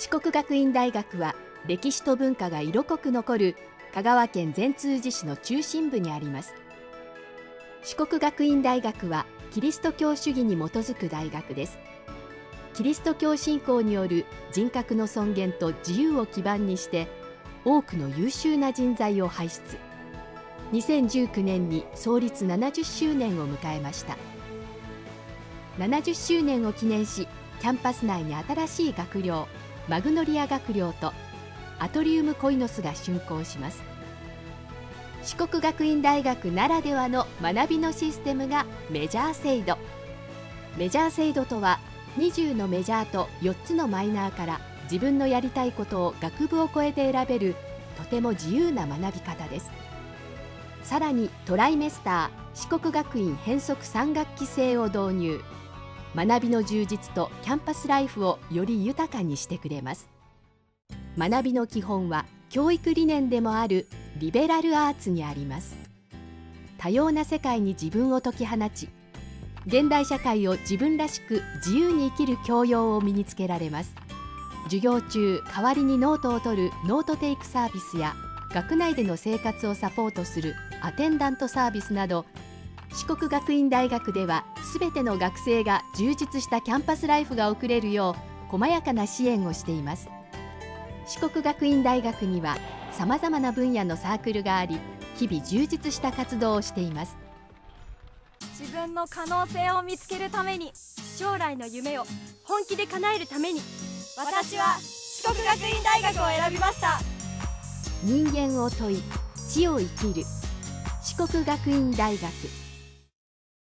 四国学院大学は歴史と文化が色濃く残る香川県善通寺市の中心部にあります。四国学院大学はキリスト教主義に基づく大学です。キリスト教信仰による人格の尊厳と自由を基盤にして多くの優秀な人材を輩出。2019年に創立70周年を迎えました。70周年を記念しキャンパス内に新しい学寮。マグノリア学寮とアトリウムコイノスが竣工します。四国学院大学ならではの学びのシステムがメジャー制度。メジャー制度とは20のメジャーと4つのマイナーから自分のやりたいことを学部を超えて選べるとても自由な学び方です。さらにトライメスター四国学院変則3学期制を導入。学びの充実とキャンパスライフをより豊かにしてくれます。学びの基本は教育理念でもあるリベラルアーツにあります。多様な世界に自分を解き放ち現代社会を自分らしく自由に生きる教養を身につけられます。授業中代わりにノートを取るノートテイクサービスや学内での生活をサポートするアテンダントサービスなど四国学院大学ではすべての学生が充実したキャンパスライフが送れるよう細やかな支援をしています。四国学院大学にはさまざまな分野のサークルがあり日々充実した活動をしています。自分の可能性を見つけるために将来の夢を本気で叶えるために私は四国学院大学を選びました。人間を問い知を生きる。四国学院大学